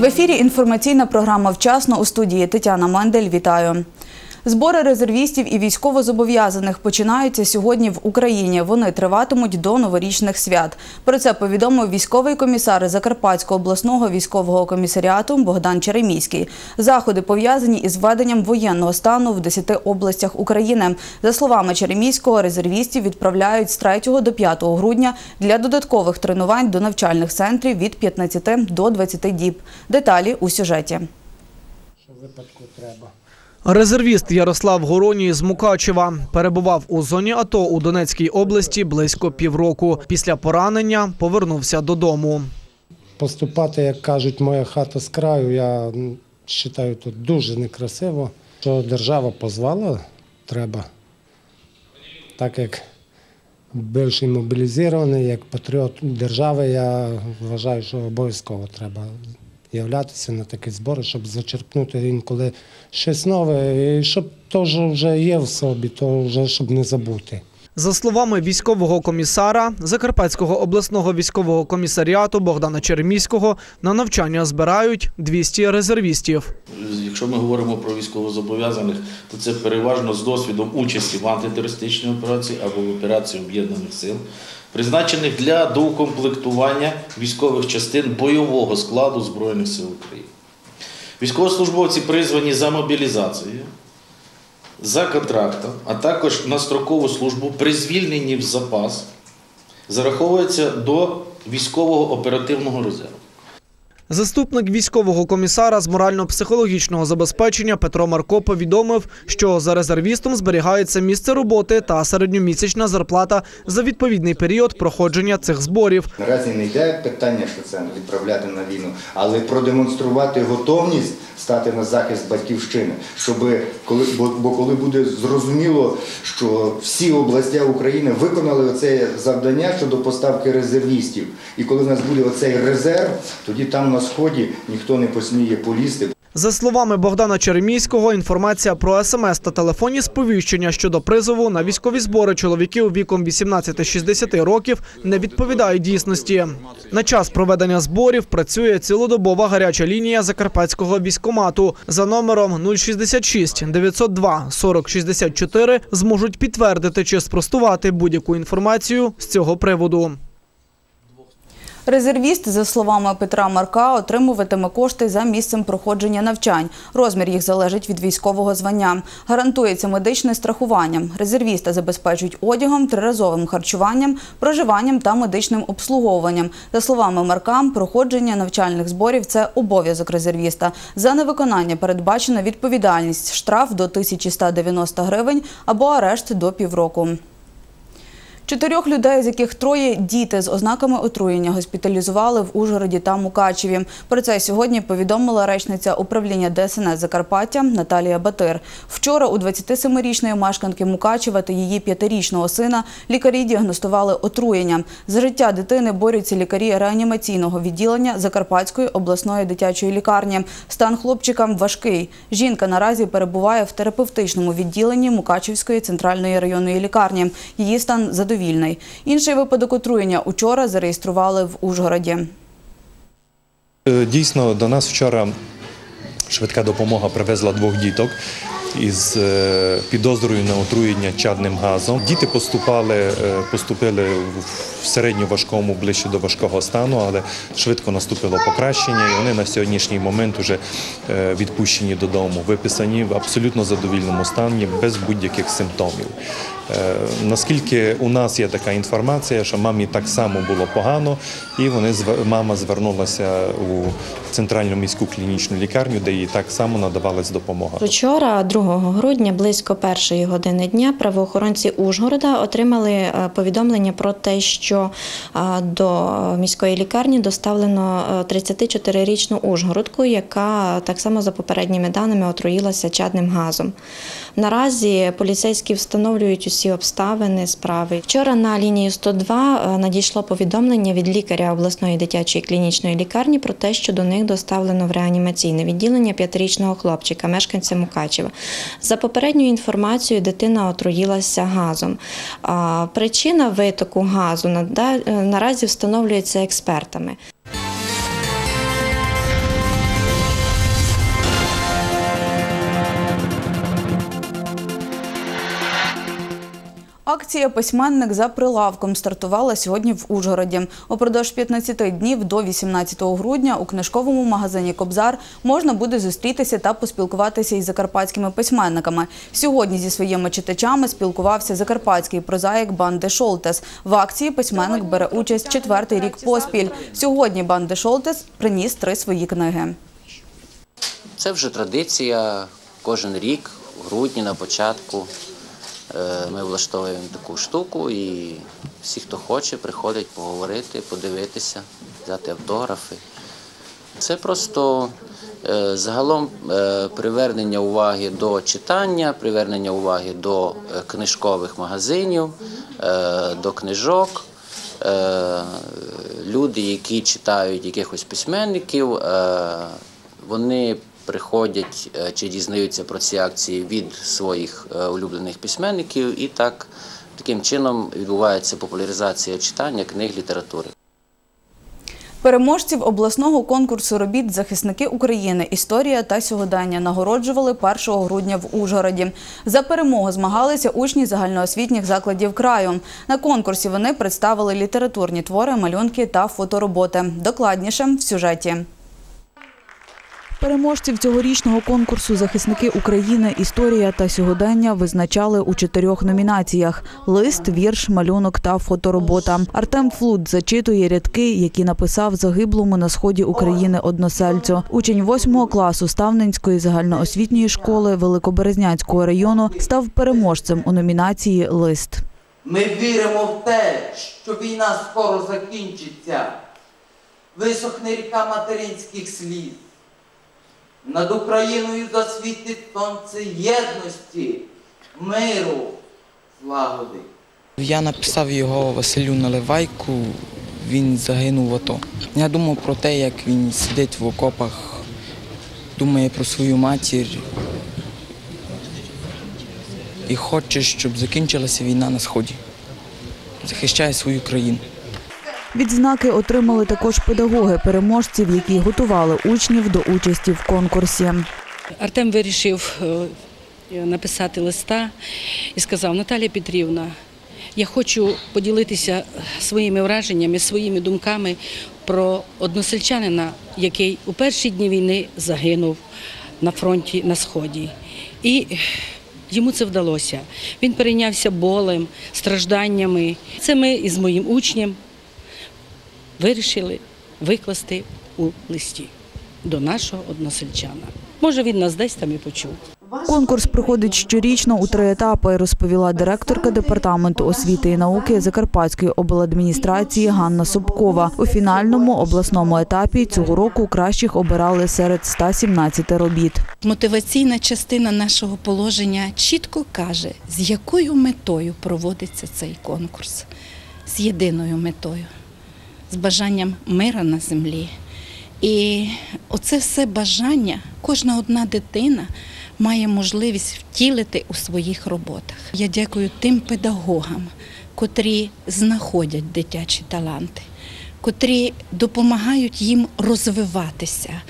В ефірі інформаційна програма Вчасно у студії Тетяна Мендель. Вітаю. Збори резервістів і військовозобов'язаних починаються сьогодні в Україні. Вони триватимуть до новорічних свят. Про це повідомив військовий комісар Закарпатського обласного військового комісаріату Богдан Череміський. Заходи пов'язані із введенням воєнного стану в 10 областях України. За словами Череміського, резервістів відправляють з 3 до 5 грудня для додаткових тренувань до навчальних центрів від 15 до 20 діб. Деталі у сюжеті. Що випадку треба. Резервіст Ярослав Гороній з Мукачева перебував у зоні АТО у Донецькій області близько півроку. Після поранення повернувся додому. Поступати, як кажуть, моя хата з краю, я вважаю тут дуже некрасиво. Що держава позвала, треба. Так як бивший мобілізований, як патріот держави, я вважаю, що обов'язково треба являтися на такі збори, щоб зачерпнути інколи щось нове, і щоб теж вже є в собі, то вже щоб не забути. За словами військового комісара Закарпатського обласного військового комісаріату Богдана Череміського, на навчання збирають 200 резервістів. Якщо ми говоримо про військовозобов'язаних, то це переважно з досвідом участі в антитерористичній операції або в операції об'єднаних сил, призначених для доукомплектування військових частин бойового складу Збройних сил України. Військовослужбовці призвані за мобілізацією, за контрактом, а також на строкову службу при звільненні в запас зараховується до військового оперативного резерву. Заступник військового комісара з морально-психологічного забезпечення Петро Марко повідомив, що за резервістом зберігається місце роботи та середньомісячна зарплата за відповідний період проходження цих зборів. Наразі не йде питання, що це відправляти на війну, але продемонструвати готовність стати на захист батьківщини, щоб коли бо, коли буде зрозуміло, що всі області України виконали оце завдання щодо поставки резервістів, і коли в нас буде оцей резерв, тоді там на сході ніхто не посміє полізти. За словами Богдана Череміського, інформація про смс та телефонні сповіщення щодо призову на військові збори чоловіків віком 18-60 років не відповідає дійсності. На час проведення зборів працює цілодобова гаряча лінія Закарпатського військомату за номером 066 902 40 64 зможуть підтвердити чи спростувати будь-яку інформацію з цього приводу. Резервіст, за словами Петра Марка, отримуватиме кошти за місцем проходження навчань. Розмір їх залежить від військового звання. Гарантується медичне страхування. Резервіста забезпечують одягом, триразовим харчуванням, проживанням та медичним обслуговуванням. За словами Марка, проходження навчальних зборів це обов'язок резервіста. За невиконання передбачена відповідальність, штраф до 1190 гривень або арешт до півроку. Чотирьох людей, з яких троє діти з ознаками отруєння, госпіталізували в Ужгороді та Мукачеві. Про це сьогодні повідомила речниця управління ДСНС Закарпаття Наталія Батир. Вчора у 27-річної мешканки Мукачева та її п'ятирічного сина лікарі діагностували отруєння. За життя дитини борються лікарі реанімаційного відділення Закарпатської обласної дитячої лікарні. Стан хлопчика важкий. Жінка наразі перебуває в терапевтичному відділенні Мукачевської центральної районної лікарні. Її стан задовільний. Інший випадок отруєння учора зареєстрували в Ужгороді. Е, Дійсно, до нас вчора швидка допомога привезла двох діток із е, підозрою на отруєння чадним газом. Діти поступали, е, поступили в середньо-важкому, ближче до важкого стану, але швидко наступило покращення, і вони на сьогоднішній момент вже відпущені додому, виписані в абсолютно задовільному стані, без будь-яких симптомів. Е, Наскільки у нас є така інформація, що мамі так само було погано, і вони мама звернулася у центральну міську клінічну лікарню, де їй так само надавалась допомога. Вчора, 2 грудня, близько першої години дня, правоохоронці Ужгорода отримали е, повідомлення про те, що е, до міської лікарні доставлено е, 34-річну Ужгородку, яка так само за попередніми даними отруїлася чадним газом. Наразі поліцейські встановлюють усі обставини справи. Вчора на лінію 102 надійшло повідомлення від лікаря обласної дитячої клінічної лікарні про те, що до них доставлено в реанімаційне відділення п'ятирічного хлопчика, мешканця Мукачева. За попередньою інформацією, дитина отруїлася газом. Причина витоку газу наразі встановлюється експертами. Акція Письменник за прилавком стартувала сьогодні в Ужгороді. Упродовж 15 днів до 18 грудня у книжковому магазині Кобзар можна буде зустрітися та поспілкуватися із закарпатськими письменниками. Сьогодні зі своїми читачами спілкувався закарпатський прозаїк Банди Шолтес. В акції письменник бере участь четвертий рік поспіль. Сьогодні Банди Шолтес приніс три свої книги. Це вже традиція. Кожен рік, в грудні на початку, ми влаштовуємо таку штуку, і всі, хто хоче, приходять поговорити, подивитися, взяти автографи. Це просто е, загалом е, привернення уваги до читання, привернення уваги до е, книжкових магазинів, е, до книжок. Е, Люди, які читають якихось письменників, е, вони приходять е, чи дізнаються про ці акції від своїх е, улюблених письменників, і так таким чином відбувається популяризація читання книг літератури. Переможців обласного конкурсу робіт Захисники України. Історія та сьогодення нагороджували 1 грудня в Ужгороді. За перемогу змагалися учні загальноосвітніх закладів краю. На конкурсі вони представили літературні твори, малюнки та фотороботи. Докладніше в сюжеті. Переможців цьогорічного конкурсу Захисники України. Історія та сьогодення визначали у чотирьох номінаціях: лист, вірш, малюнок та фоторобота. Артем Флут зачитує рядки, які написав загиблому на сході України односельцю. Учень восьмого класу Ставненської загальноосвітньої школи Великоберезнянського району став переможцем у номінації Лист. Ми віримо в те, що війна скоро закінчиться. Висохне ріка материнських сліз. Над Україною засвітить сонце єдності, миру, злагоди. Я написав його Василю Наливайку, він загинув в АТО. Я думав про те, як він сидить в окопах, думає про свою матір і хоче, щоб закінчилася війна на Сході. Захищає свою країну. Відзнаки отримали також педагоги переможців, які готували учнів до участі в конкурсі. Артем вирішив е, написати листа і сказав: Наталія Петрівна, я хочу поділитися своїми враженнями, своїми думками про односельчанина, який у перші дні війни загинув на фронті на сході. І йому це вдалося. Він перейнявся болем, стражданнями. Це ми із моїм учнем вирішили викласти у листі до нашого односельчана. Може, він нас десь там і почув. Конкурс проходить щорічно у три етапи, розповіла директорка департаменту освіти і науки Закарпатської обладміністрації Ганна Собкова. У фінальному обласному етапі цього року кращих обирали серед 117 робіт. Мотиваційна частина нашого положення чітко каже, з якою метою проводиться цей конкурс. З єдиною метою, з бажанням мира на землі. І оце все бажання кожна одна дитина має можливість втілити у своїх роботах. Я дякую тим педагогам, котрі знаходять дитячі таланти, котрі допомагають їм розвиватися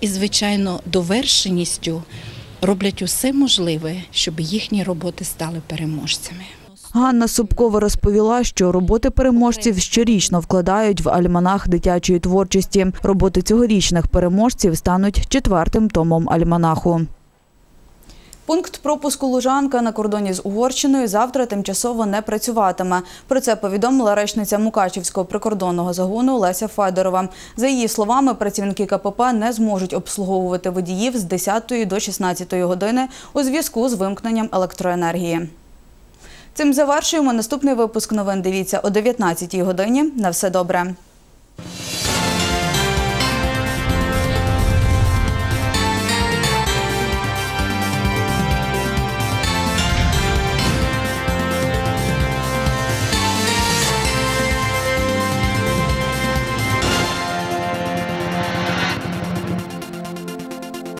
і, звичайно, довершеністю роблять усе можливе, щоб їхні роботи стали переможцями. Ганна Собкова розповіла, що роботи переможців щорічно вкладають в альманах дитячої творчості. Роботи цьогорічних переможців стануть четвертим томом альманаху. Пункт пропуску Лужанка на кордоні з Угорщиною завтра тимчасово не працюватиме. Про це повідомила речниця Мукачівського прикордонного загону Леся Федорова. За її словами, працівники КПП не зможуть обслуговувати водіїв з 10 до 16 години у зв'язку з вимкненням електроенергії. Цим завершуємо наступний випуск новин. Дивіться о 19 годині. На все добре.